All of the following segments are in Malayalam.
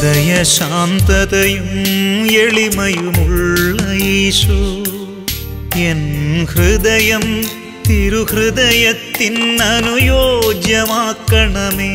ഹൃദയശാന്തതയും എളിമയുമുള്ള ഈശോ. എൻ ഹൃദയം തിരുഹൃദയത്തിനനുയോജ്യമാക്കണമേ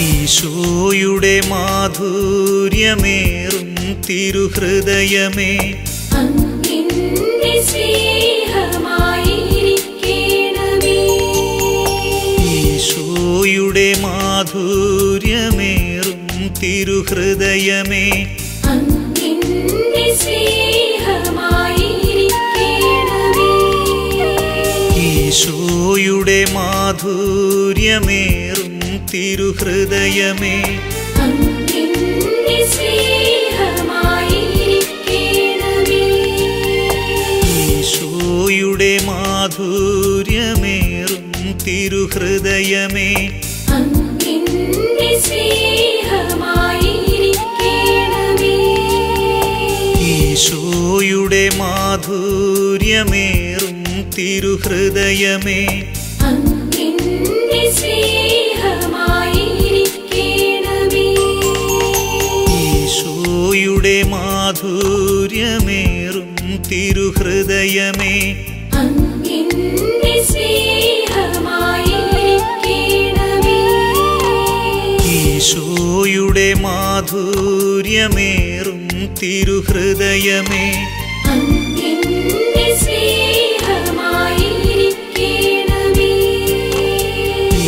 ഈശോയുടെ മാധുര്യമേറും തിരുഹൃദയമേ. ഈശോയുടെ മാധുര്യമേറും തിരുഹൃദയമേ. ഈശോയുടെ മാധുര്യമേറും തിരുഹൃദയമേ. മാധുര്യമേറും തിരുഹൃദയമേ. ഈശോയുടെ മാധുര്യമേറും തിരുഹൃദയമേ. ഈശോയുടെ മാധുര്യമേറും തിരുഹൃദയമേ. ഈശോയുടെ മാധുര്യമേറും തിരുഹൃദയമേ.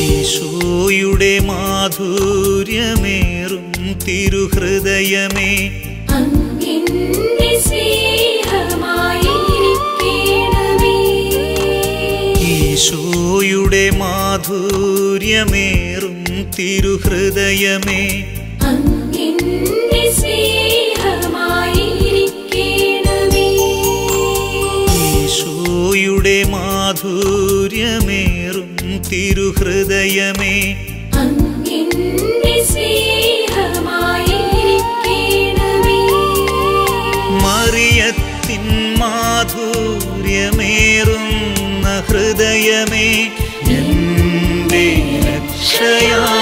ഈശോയുടെ മാധുര്യമേറും തിരുഹൃദയമേ. ഈശോയുടെ മാധുര്യമേറും തിരുഹൃദയമേ. ഈശോയുടെ മാധുര്യമേറും തിരുഹൃദയമേ. അങ്ങിന്റെ ഹൃദയമേ എന്റെ രക്ഷയാ